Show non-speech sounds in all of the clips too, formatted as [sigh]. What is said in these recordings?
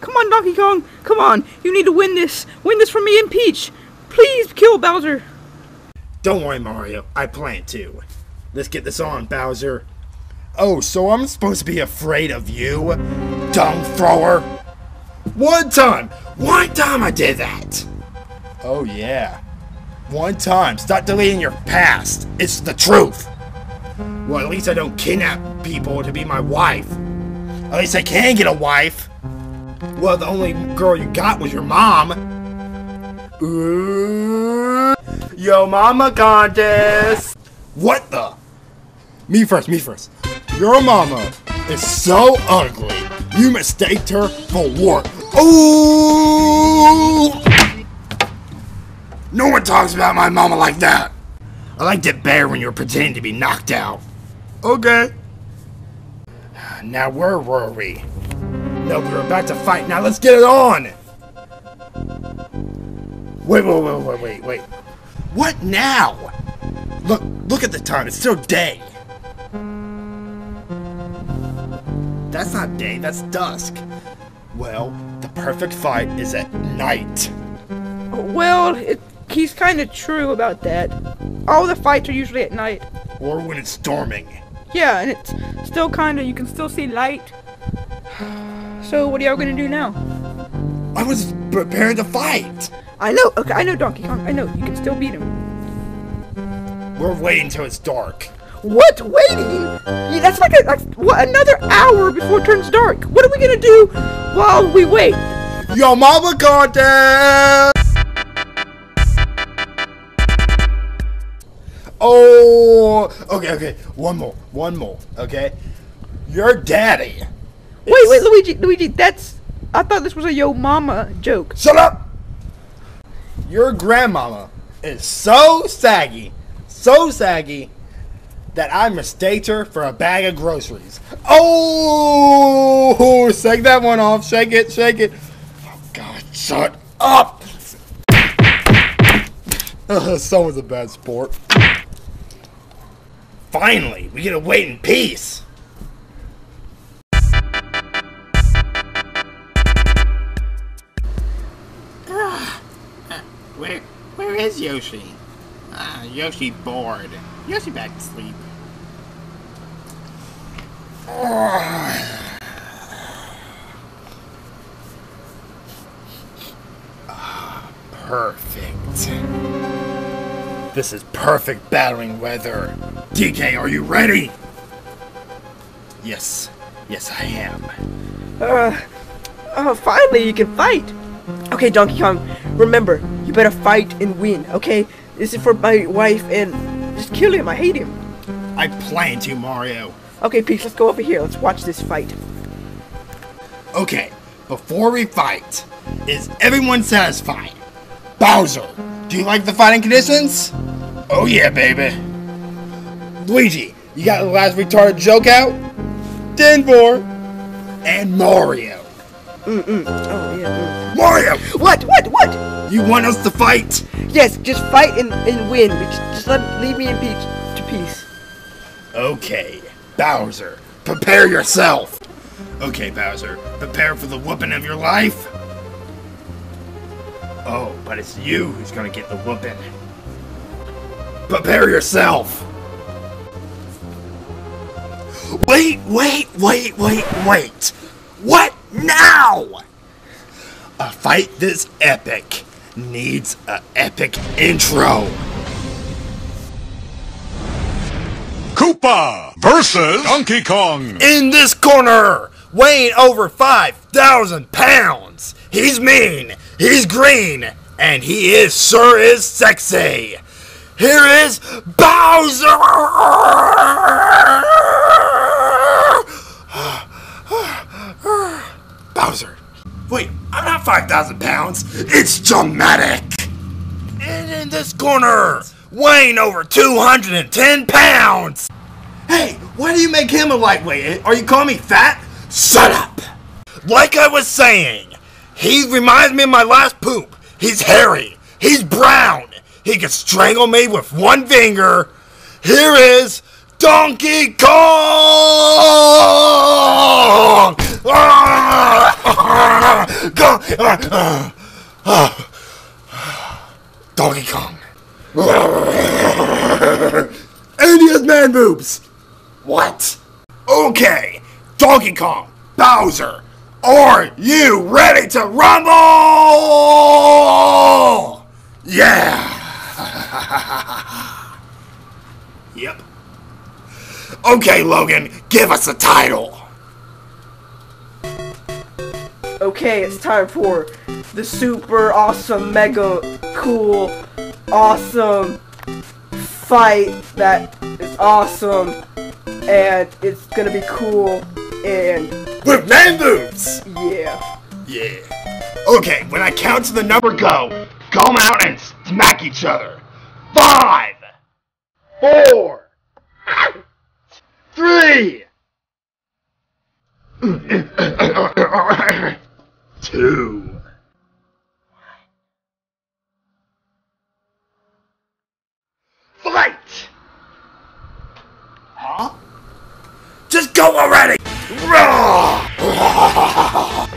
Come on, Donkey Kong. Come on. You need to win this. Win this for me and Peach. Please kill Bowser. Don't worry, Mario. I plan to. Let's get this on, Bowser. Oh, so I'm supposed to be afraid of you? Dung thrower? One time! One time I did that! Oh, yeah. One time. Stop deleting your past. It's the truth. Well, at least I don't kidnap people to be my wife. At least I can get a wife. Well, the only girl you got was your mom. Ooh, yo mama contest. What the? Me first, me first. Your mama is so ugly. You mistaked her for what? Ooh! No one talks about my mama like that. I liked it better when you were pretending to be knocked out. Okay. Now where were we? No, we were about to fight. Now let's get it on. Wait, wait, wait, wait, wait, wait. What now? Look, look at the time. It's still day. That's not day. That's dusk. Well, the perfect fight is at night. Well, it, he's kind of true about that. All the fights are usually at night. Or when it's storming. Yeah, and it's still kind of, you can still see light. [sighs] [sighs] So, what are y'all gonna do now? I was preparing to fight. I know, okay, I know Donkey Kong, I know, you can still beat him. We're waiting till it's dark. What? Waiting? Yeah, that's like, a, what, another hour before it turns dark. What are we gonna do while we wait? Yo mama contest! Oh, okay, okay. One more, one more. Okay, your daddy. Wait, wait, Luigi, Luigi, that's. I thought this was a yo mama joke. Shut up. Your grandmama is so saggy, so saggy that I mistaked her for a bag of groceries. Oh, shake that one off. Shake it, shake it. Oh God, shut up. Someone's a bad sport. Finally, we get to wait in peace. Where, where is Yoshi? Ah, Yoshi bored. Yoshi back to sleep. Ah, perfect. This is perfect battering weather. DK, are you ready? Yes. Yes, I am. Uh, oh, finally you can fight. Okay, Donkey Kong, remember, you better fight and win, okay? This is for my wife and just kill him, I hate him. I plan to, Mario. Okay, Peach, let's go over here. Let's watch this fight. Okay, before we fight, is everyone satisfied? Bowser, do you like the fighting conditions? Oh yeah, baby. Luigi, you got the last retarded joke out? Four. And Mario. Mm-mm. Oh, yeah. Mario, mm. What? What? What? You want us to fight? Yes, just fight and, and win. Just, just let, leave me in peace to peace. Okay, Bowser, prepare yourself. Okay, Bowser, prepare for the whooping of your life. Oh, but it's you who's gonna get the whooping. Prepare yourself. Wait, wait, wait, wait, wait. What now? A fight this epic needs a epic intro. Koopa versus Donkey Kong. in this corner, weighing over 5,000 pounds. He's mean, he's green, and he is sure is sexy. Here is Bowser! [sighs] Bowser. Wait, 5,000 pounds. It's dramatic. And in this corner, weighing over 210 pounds. Hey, why do you make him a lightweight? Are you calling me fat? Shut up! Like I was saying, he reminds me of my last poop. He's hairy. He's brown. He can strangle me with one finger. Here is Donkey Kong! [laughs] Donkey Kong. and he has man boobs. What? Okay, Donkey Kong, Bowser, are you ready to rumble? Yeah. [laughs] yep. Okay, Logan, give us a title. Okay, it's time for the super awesome, mega cool, awesome fight that is awesome and it's gonna be cool and With man boobs. yeah. Yeah. Okay, when I count to the number go, come out and smack each other. Five, four, three, [clears throat] two. Fight! Huh? Just go already! [laughs]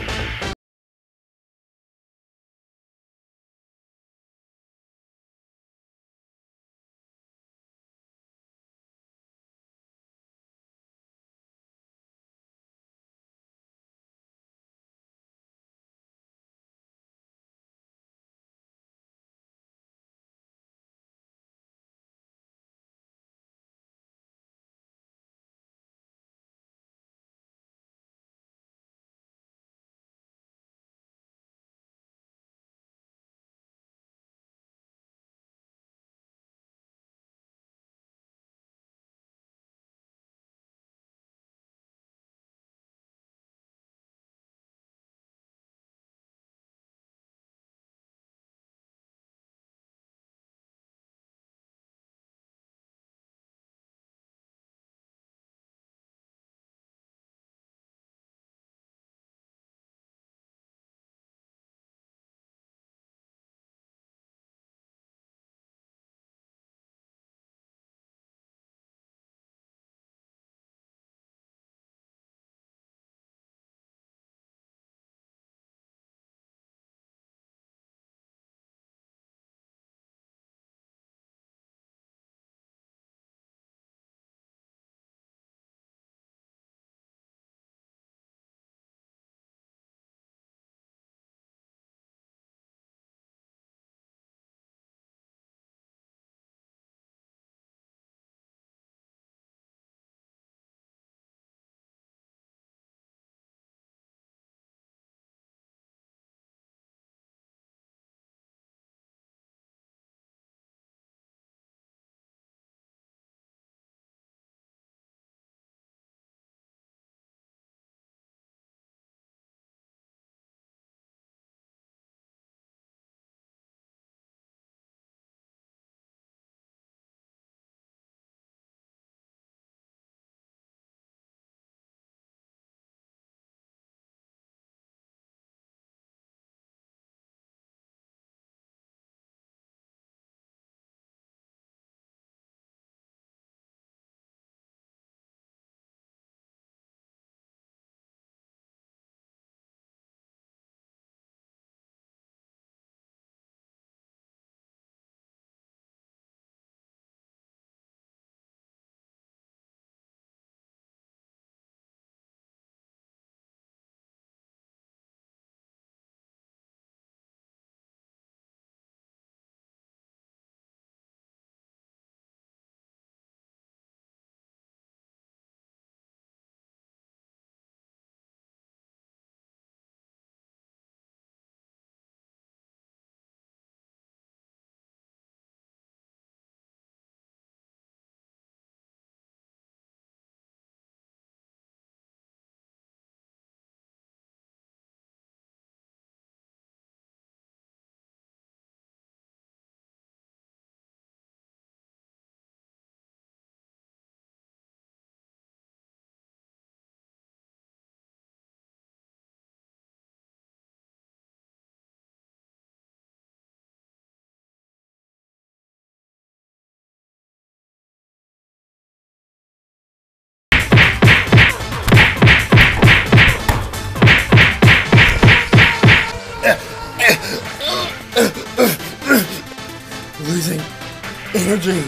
energy.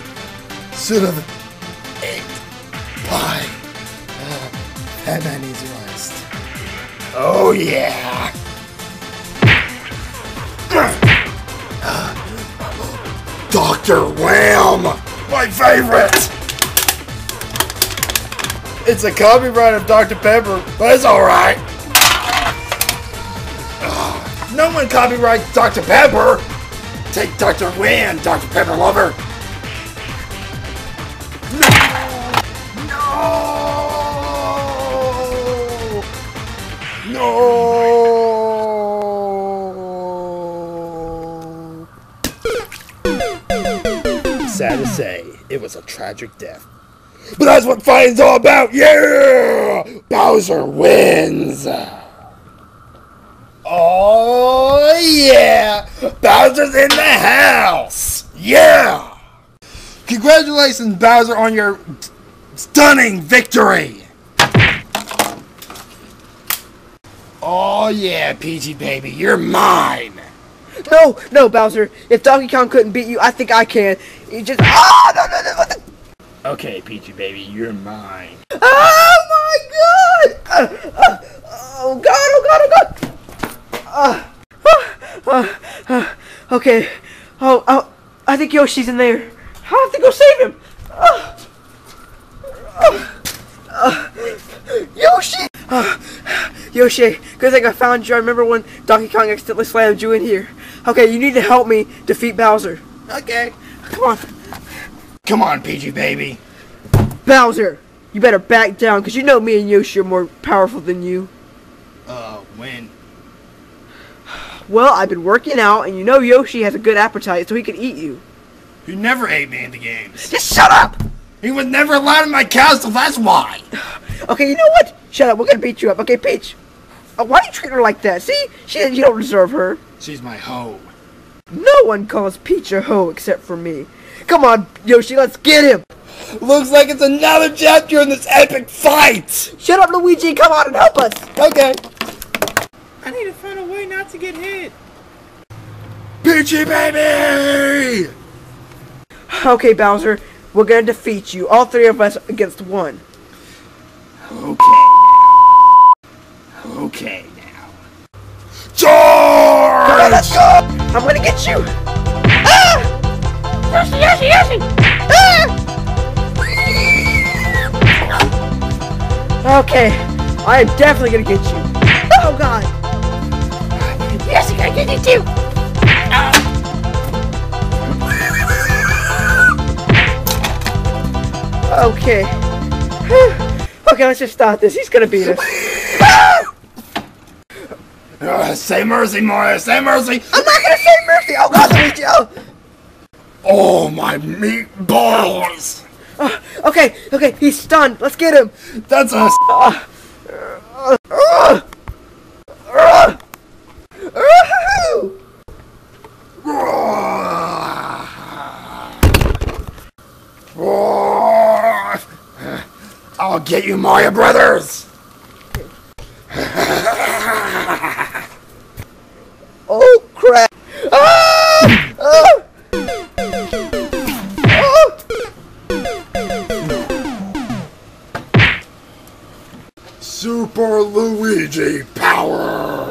Should have ate pie. Uh, that man needs rest. Oh yeah. Dr. Wham! My favorite! It's a copyright of Dr. Pepper, but it's alright. No one copyrights Dr. Pepper! Take Dr. Wham, Dr. Pepper lover! No! No! Sad to say, it was a tragic death. But that's what fighting's all about! Yeah! Bowser wins! Oh yeah! Bowser's in the house! Yeah! Congratulations, Bowser, on your stunning victory! Oh yeah, Peachy baby, you're mine! No, no, Bowser. If Donkey Kong couldn't beat you, I think I can. You just. Ah, no, no, no, what the- Okay, Peachy baby, you're mine. Oh my God! Uh, uh, oh God! Oh God! Oh God! Uh, uh, uh, okay. Oh, oh, I think Yoshi's in there. I have to go save him. Yoshi! Yoshi, good thing I found you. I remember when Donkey Kong accidentally slammed you in here. Okay, you need to help me defeat Bowser. Okay, come on. Come on, Peachy baby. Bowser, you better back down, because you know me and Yoshi are more powerful than you. Uh, when? Well, I've been working out, and you know Yoshi has a good appetite, so he can eat you. You never ate me in the games. Just shut up! He was never allowed in my castle, that's why! Okay, you know what? Shut up, we're gonna beat you up. Okay, Peach. Uh, why do you treat her like that? See? She, you don't deserve her. She's my hoe. No one calls Peach a hoe except for me. Come on, Yoshi, let's get him! Looks like it's another chapter in this epic fight! Shut up, Luigi, come on and help us! Okay. I need to find a way not to get hit. Peachy baby! Okay, Bowser, we're gonna defeat you, all three of us against one. Okay. Okay now. Charge! Let's go! I'm gonna get you! Ah! Yoshi, Yoshi, Yoshi! Ah! Okay, I am definitely gonna get you. Oh god! Yes, I gotta get you too! Okay. okay, let's just stop this. He's gonna beat us. Uh, say mercy, Mario, say mercy! I'm not gonna say mercy! Oh god, Luigi! Oh. Oh, my meatballs! Uh, okay, okay, he's stunned. Let's get him. That's us! Uh, I'll get you, Mario Brothers! [laughs] Oh crap! Ah! Ah! Ah! Super Luigi power!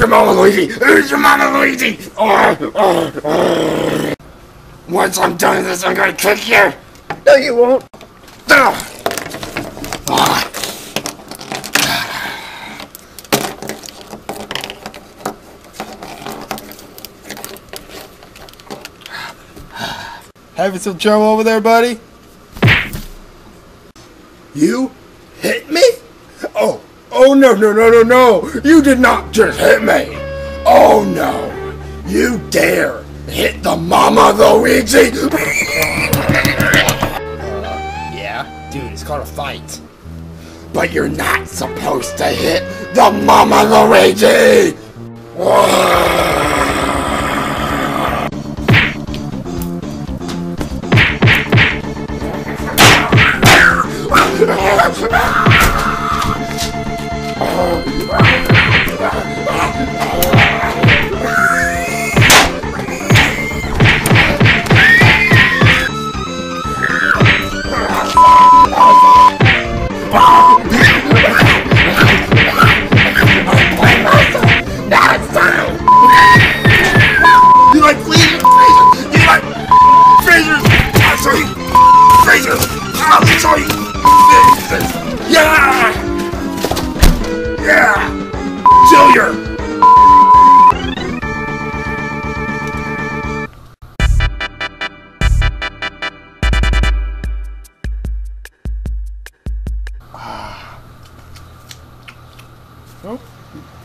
Your mama, Luigi? Who's your mama, Luigi? Oh, oh, oh. Once I'm done with this, I'm gonna kick you! No, you won't. Ugh. Having some trouble over there, buddy? You hit me? Oh, oh no, no, no, no, no! You did not just hit me! Oh no! You dare hit the Mama Luigi! [laughs] Yeah, dude, it's called a fight. But you're not supposed to hit the Mama Luigi! [laughs] Yeah! Junior!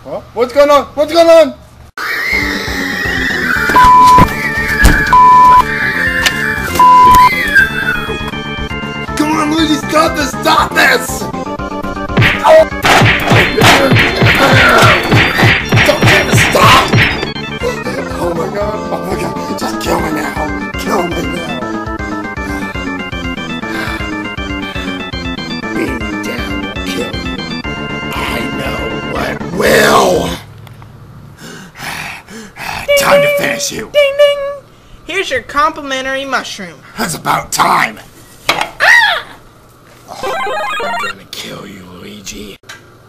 Huh? What's going on? What's going on? Complimentary mushroom. That's about time! Ah! I'm gonna kill you, Luigi.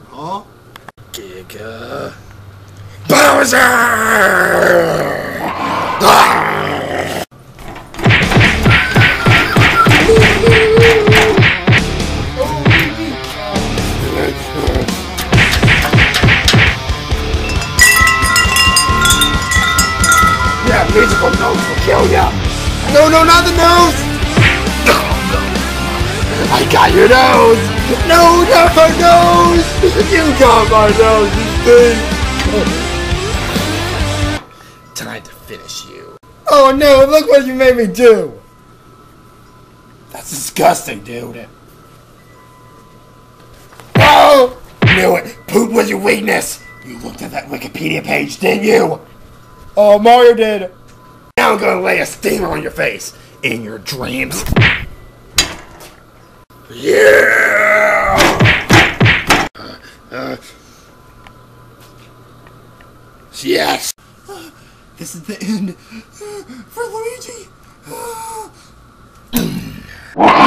Huh? Giga. Bowser! Ah! No, no, not the nose! I got your nose! No, not my nose! You got my nose, you thing! Time to finish you. Oh no, look what you made me do! That's disgusting, dude. Whoa! Knew it. Poop was your weakness. You looked at that Wikipedia page, didn't you? Oh, Mario did! Now I'm gonna lay a steamer on your face in your dreams. Yeah! Uh, uh, yes. This is the end [gasps] for Luigi. [gasps] [clears throat]